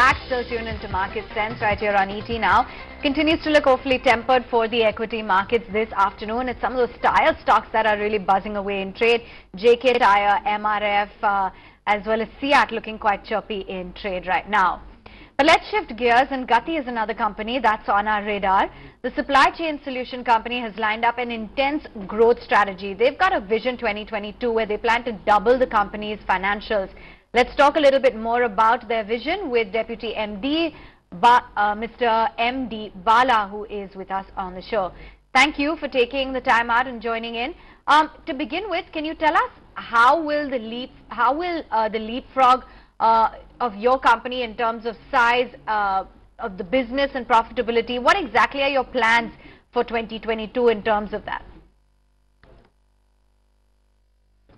back. Still tuned into Market Sense right here on ET now. Continues to look awfully tempered for the equity markets this afternoon. It's some of those tire stocks that are really buzzing away in trade. JK Tire, MRF, uh, as well as CEAT looking quite chirpy in trade right now. But let's shift gears and Gati is another company that's on our radar. The supply chain solution company has lined up an intense growth strategy. They've got a vision 2022 where they plan to double the company's financials. Let's talk a little bit more about their vision with Deputy MD, ba uh, Mr. MD Bala, who is with us on the show. Thank you for taking the time out and joining in. Um, to begin with, can you tell us how will the leap, how will uh, the leapfrog uh, of your company in terms of size uh, of the business and profitability? What exactly are your plans for 2022 in terms of that?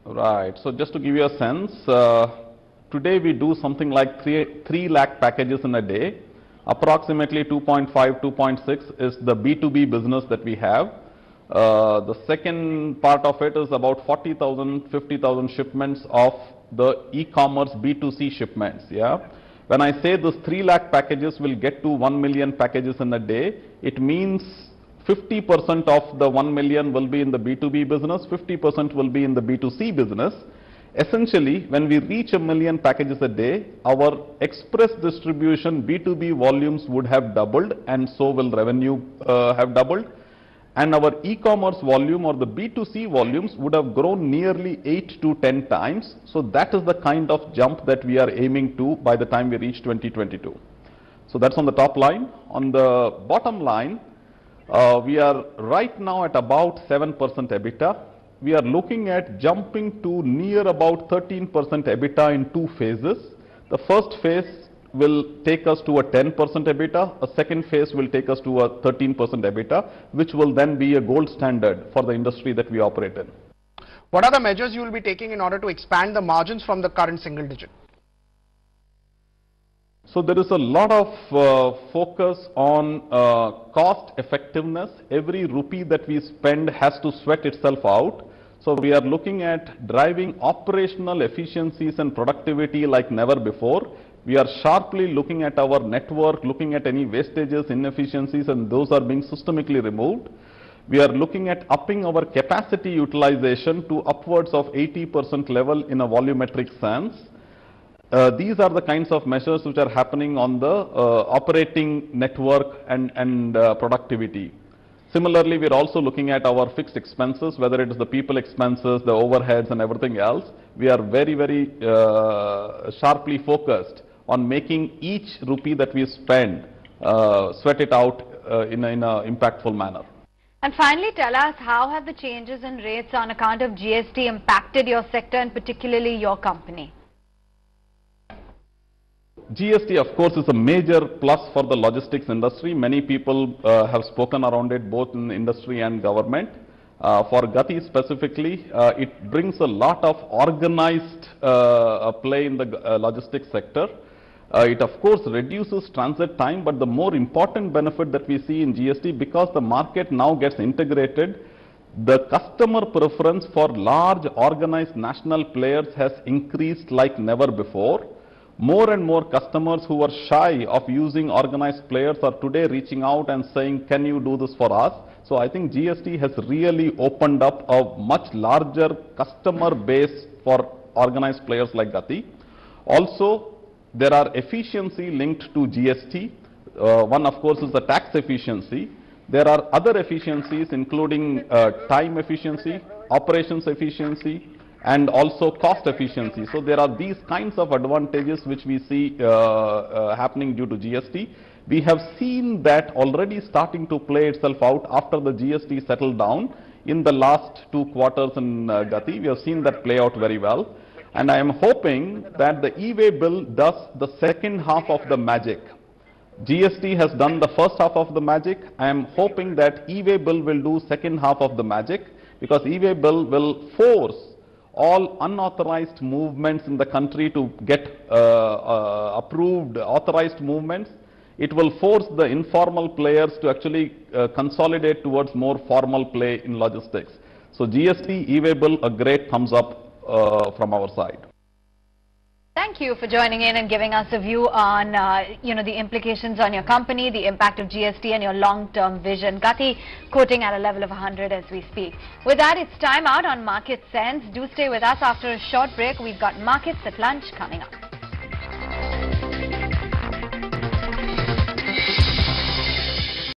Right. So just to give you a sense, uh, today we do something like 3, 3 lakh packages in a day. Approximately 2.5, 2.6 is the B2B business that we have. Uh, the second part of it is about 40,000, 50,000 shipments of the e-commerce B2C shipments. Yeah. When I say this 3 lakh packages will get to 1 million packages in a day, it means 50% of the 1 million will be in the B2B business, 50% will be in the B2C business. Essentially, when we reach a million packages a day, our express distribution B2B volumes would have doubled and so will revenue uh, have doubled and our e-commerce volume or the B2C volumes would have grown nearly 8 to 10 times. So that is the kind of jump that we are aiming to by the time we reach 2022. So that's on the top line. On the bottom line, uh, we are right now at about 7% EBITDA. We are looking at jumping to near about 13% EBITDA in two phases. The first phase will take us to a 10% EBITDA. A second phase will take us to a 13% EBITDA, which will then be a gold standard for the industry that we operate in. What are the measures you will be taking in order to expand the margins from the current single digit? So there is a lot of uh, focus on uh, cost effectiveness. Every rupee that we spend has to sweat itself out. So we are looking at driving operational efficiencies and productivity like never before. We are sharply looking at our network, looking at any wastages, inefficiencies, and those are being systemically removed. We are looking at upping our capacity utilization to upwards of 80% level in a volumetric sense. Uh, these are the kinds of measures which are happening on the uh, operating network and, and uh, productivity. Similarly, we are also looking at our fixed expenses, whether it is the people expenses, the overheads and everything else. We are very, very uh, sharply focused on making each rupee that we spend uh, sweat it out uh, in an impactful manner. And finally, tell us how have the changes in rates on account of GST impacted your sector and particularly your company? GST, of course, is a major plus for the logistics industry. Many people uh, have spoken around it, both in industry and government. Uh, for Gati specifically, uh, it brings a lot of organized uh, play in the uh, logistics sector. Uh, it of course reduces transit time, but the more important benefit that we see in GST, because the market now gets integrated, the customer preference for large organized national players has increased like never before. More and more customers who were shy of using organized players are today reaching out and saying, can you do this for us? So I think GST has really opened up a much larger customer base for organized players like Gati. Also, there are efficiency linked to GST. Uh, one, of course, is the tax efficiency. There are other efficiencies, including uh, time efficiency, operations efficiency, and also cost efficiency. So there are these kinds of advantages which we see uh, uh, happening due to GST. We have seen that already starting to play itself out after the GST settled down in the last two quarters in uh, Gati. We have seen that play out very well. And I am hoping that the e-way bill does the second half of the magic. GST has done the first half of the magic. I am hoping that e-way bill will do second half of the magic because e-way bill will force all unauthorized movements in the country to get uh, uh, approved authorized movements. It will force the informal players to actually uh, consolidate towards more formal play in logistics. So GST, e-way bill, a great thumbs up uh, from our side. Thank you for joining in and giving us a view on, uh, you know, the implications on your company, the impact of GST and your long-term vision. Gati quoting at a level of 100 as we speak. With that, it's time out on Market Sense. Do stay with us after a short break. We've got markets at lunch coming up.